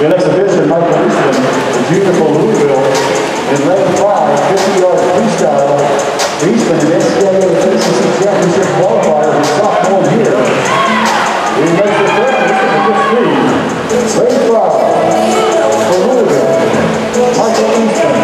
In exhibition, Michael Easton, the junior from Louisville, in led Five, 50-yard freestyle. Easton is NCAA Tennessee Championship qualifier his sophomore year. He makes the third with a good speed. Great for Louisville, Michael Easton.